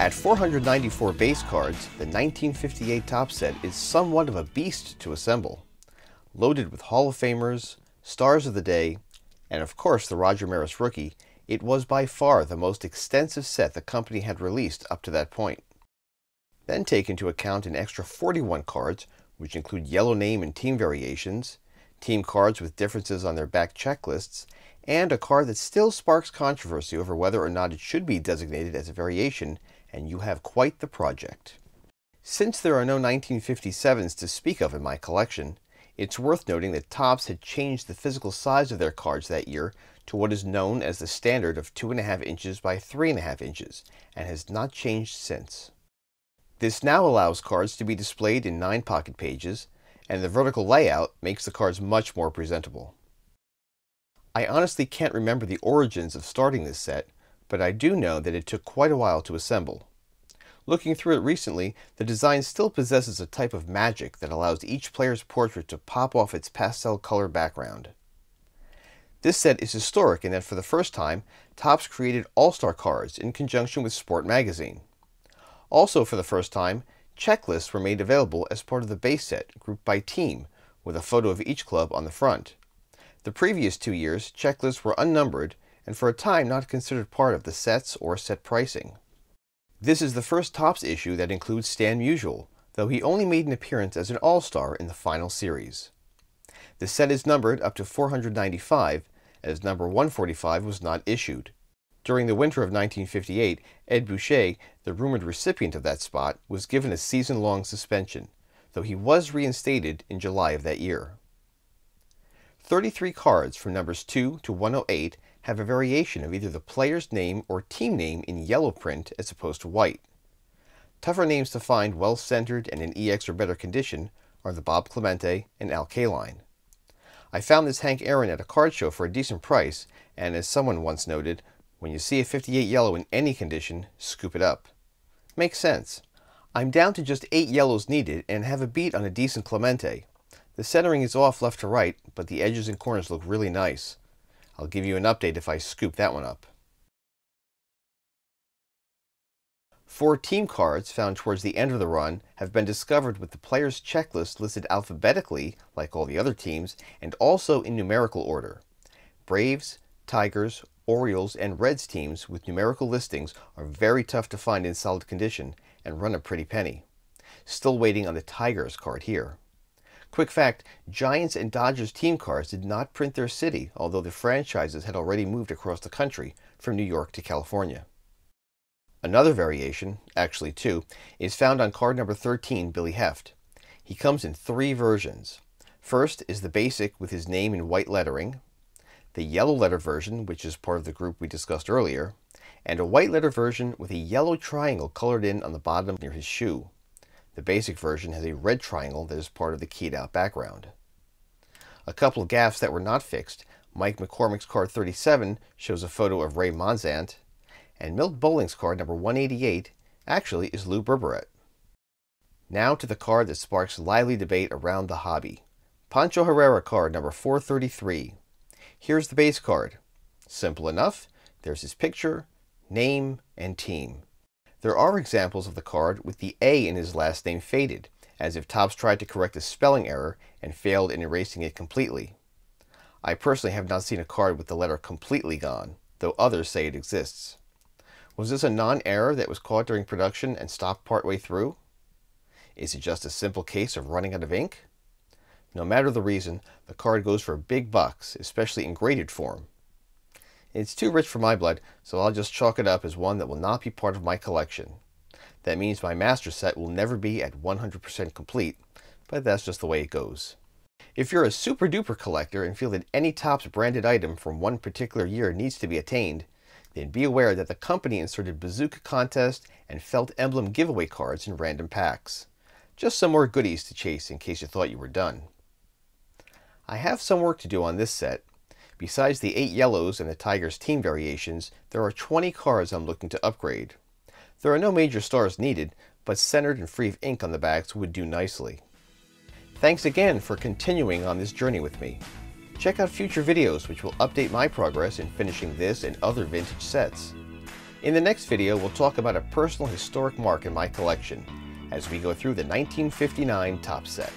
At 494 base cards, the 1958 Topps set is somewhat of a beast to assemble. Loaded with Hall of Famers, Stars of the Day, and of course the Roger Maris rookie, it was by far the most extensive set the company had released up to that point. Then take into account an extra 41 cards, which include yellow name and team variations, team cards with differences on their back checklists, and a card that still sparks controversy over whether or not it should be designated as a variation and you have quite the project. Since there are no 1957s to speak of in my collection, it's worth noting that Topps had changed the physical size of their cards that year to what is known as the standard of 2.5 inches by 3.5 inches, and has not changed since. This now allows cards to be displayed in 9 pocket pages, and the vertical layout makes the cards much more presentable. I honestly can't remember the origins of starting this set, but I do know that it took quite a while to assemble. Looking through it recently, the design still possesses a type of magic that allows each player's portrait to pop off its pastel color background. This set is historic in that for the first time, Topps created All-Star cards in conjunction with Sport Magazine. Also for the first time, checklists were made available as part of the base set, grouped by team, with a photo of each club on the front. The previous two years, checklists were unnumbered and for a time not considered part of the sets or set pricing. This is the first Topps issue that includes Stan Musial, though he only made an appearance as an All-Star in the final series. The set is numbered up to 495, as number 145 was not issued. During the winter of 1958, Ed Bouchee, the rumored recipient of that spot, was given a season-long suspension, though he was reinstated in July of that year. 33 cards from numbers 2 to 108 have a variation of either the player's name or team name in yellow print as opposed to white. Tougher names to find well centered and in EX or better condition are the Bob Clemente and Al Kaline. I found this Hank Aaron at a card show for a decent price, and as someone once noted, when you see a 58 yellow in any condition, scoop it up. Makes sense. I'm down to just 8 yellows needed and have a beat on a decent Clemente. The centering is off left to right, but the edges and corners look really nice. I'll give you an update if I scoop that one up. Four team cards found towards the end of the run have been discovered with the player's checklist listed alphabetically, like all the other teams, and also in numerical order. Braves, Tigers, Orioles, and Reds teams with numerical listings are very tough to find in solid condition and run a pretty penny. Still waiting on the Tigers card here. Quick fact, Giants and Dodgers team cars did not print their city, although the franchises had already moved across the country from New York to California. Another variation, actually two, is found on card number 13, Billy Hoeft. He comes in three versions. First is the basic with his name in white lettering, the yellow letter version, which is part of the group we discussed earlier, and a white letter version with a yellow triangle colored in on the bottom near his shoe. The basic version has a red triangle that is part of the keyed out background. A couple of gaffes that were not fixed. Mike McCormick's card 37 shows a photo of Ray Monzant, and Milt Bolling's card number 188 actually is Lou Berberet. Now to the card that sparks lively debate around the hobby. Pancho Herrera card number 433. Here's the base card. Simple enough. There's his picture, name, and team. There are examples of the card with the A in his last name faded, as if Topps tried to correct a spelling error and failed in erasing it completely. I personally have not seen a card with the letter completely gone, though others say it exists. Was this a non-error that was caught during production and stopped partway through? Is it just a simple case of running out of ink? No matter the reason, the card goes for big bucks, especially in graded form. It's too rich for my blood, so I'll just chalk it up as one that will not be part of my collection. That means my master set will never be at 100% complete, but that's just the way it goes. If you're a super duper collector and feel that any Topps branded item from one particular year needs to be attained, then be aware that the company inserted bazooka contest and felt emblem giveaway cards in random packs. Just some more goodies to chase in case you thought you were done. I have some work to do on this set, Besides the 8 yellows and the Tigers team variations, there are 20 cards I'm looking to upgrade. There are no major stars needed, but centered and free of ink on the backs would do nicely. Thanks again for continuing on this journey with me. Check out future videos which will update my progress in finishing this and other vintage sets. In the next video, we'll talk about a personal historic mark in my collection as we go through the 1959 Topps set.